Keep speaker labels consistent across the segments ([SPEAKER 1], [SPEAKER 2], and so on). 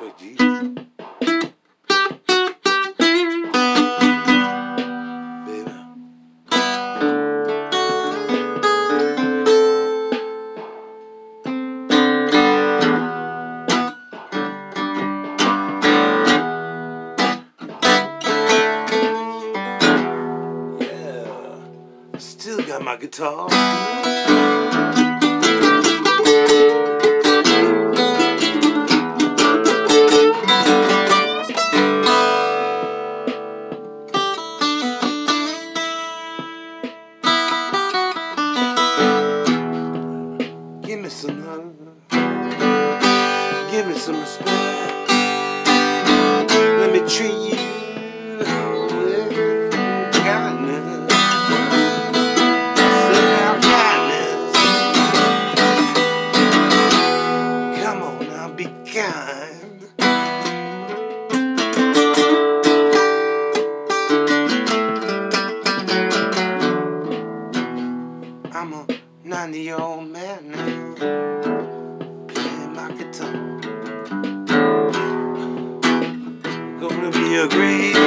[SPEAKER 1] respect Yeah. Still got my guitar. treat you you agree?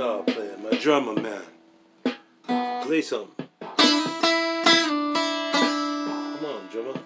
[SPEAKER 1] guitar player, my drummer man. Play some. Come on, drummer.